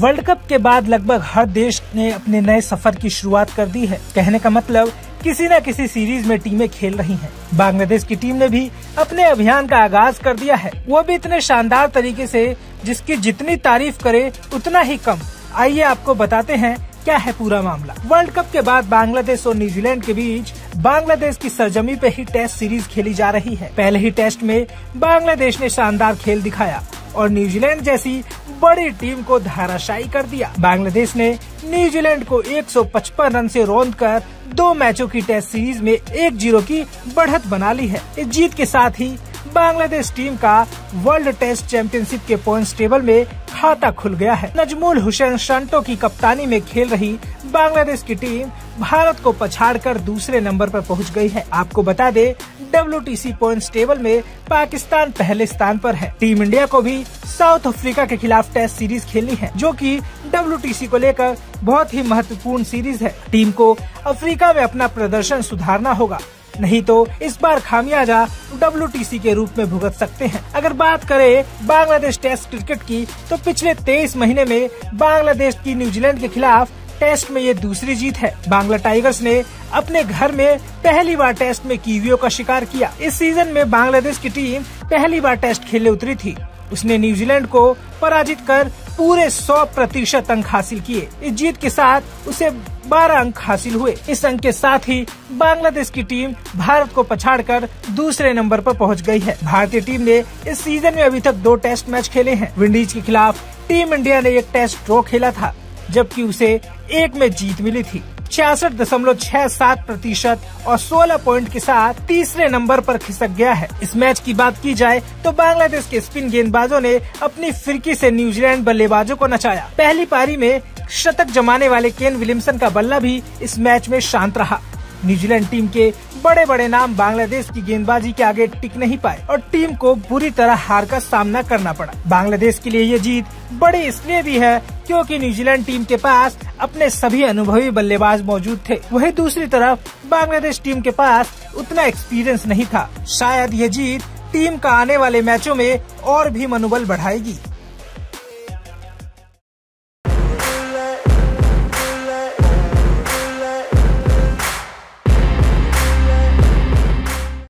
World cup के बाद लगभग हर देश ने अपने नए सफ़र की शुरुआत कर दी है। कहने का मतलब किसी न किसी सीरीज़ में टीमें खेल रही हैं। बांग्लादेश की टीम ने भी अपने अभियान का आगाज़ कर दिया है। वो भी इतने शानदार तरीके से, जिसकी जितनी तारीफ़ करे, उतना ही कम। आइए आपको बताते हैं, क्या है पूरा मामला। वर्ल्ड कप के बाद बांग्लादेश और न्यूजीलैंड के बीच बांग्लादेश की सरजमी पे ही टेस्ट सीरीज़ खेली जा रही है। पहले ही टेस्ट में बांग्लादेश ने शानदार खेल दिखाया। और न्यूजीलैंड जैसी बड़ी टीम को धाराशायी कर दिया। बांग्लादेश ने न्यूजीलैंड को 155 रन से रोंद कर दो मैचों की टेस्ट सीरीज़ में एक ज़ीरो की बढ़त बना ली है। इस जीत के साथ ही बांग्लादेश टीम का वर्ल्ड टेस्ट चैंपियनशिप के पॉइंट्स टेबल में खाता खुल गया है। नजमुल हुसैन शंटो की कप्तानी में खेल रही बांग्लादेश की टीम भारत को पछाड़कर दूसरे नंबर पर पहुँच गई है। आपको बता दे डब्ल्यू पॉइंट्स टेबल में पाकिस्तान पहले स्थान पर है। टीम इंडिया को भी साउथ अफ्रीका के खिलाफ टेस्ट सीरीज़ खेलनी है, जो कि डब्ल्यू को लेकर बहुत ही महत्वपूर्ण सीरीज़ है। टीम को अफ्रीका में अपना प्रदर्शन सुधारना होगा। नहीं तो इस बार खामियाजा डब्ल्यू के रूप में भुगत सकते हैं। अगर बात करें बांग्लादेश टेस्ट क्रिकेट की तो पिछले तेईस महीने में बांग्लादेश की न्यूजीलैंड के खिलाफ टेस्ट में ये दूसरी जीत है। बांग्ला टाइगर्स ने अपने घर में पहली बार टेस्ट में कीवियों का शिकार किया। इस सीज़न में बांग्लादेश की टीम पहली बार टेस्ट खेलने उतरी थी। उसने न्यूजीलैंड को पराजित कर पूरे 100 प्रतिशत अंक हासिल किए। इस जीत के साथ उसे 12 अंक हासिल हुए। इस अंक के साथ ही बांग्लादेश की टीम भारत को पछाड़कर दूसरे नंबर पर पहुँच गई है। भारतीय टीम ने इस सीज़न में अभी तक दो टेस्ट मैच खेले हैं। विंडीज के खिलाफ टीम इंडिया ने एक टेस्ट ड्रॉ खेला था, जबकि उसे एक में जीत मिली थी। छियासठ दशमलव छह सात प्रतिशत और 16 पॉइंट के साथ तीसरे नंबर पर खिसक गया है। इस मैच की बात की जाए तो बांग्लादेश के स्पिन गेंदबाजों ने अपनी फिरकी से न्यूजीलैंड बल्लेबाजों को नचाया। पहली पारी में शतक जमाने वाले केन विलियमसन का बल्ला भी इस मैच में शांत रहा। न्यूजीलैंड टीम के बड़े बड़े नाम बांग्लादेश की गेंदबाजी के आगे टिक नहीं पाए और टीम को बुरी तरह हार का सामना करना पड़ा। बांग्लादेश के लिए ये जीत बड़ी इसलिए भी है क्योंकि न्यूजीलैंड टीम के पास अपने सभी अनुभवी बल्लेबाज मौजूद थे। वही दूसरी तरफ़ बांग्लादेश टीम के पास उतना एक्सपीरियंस नहीं था। शायद ये जीत टीम का आने वाले मैचों में और भी मनोबल बढ़ाएगी।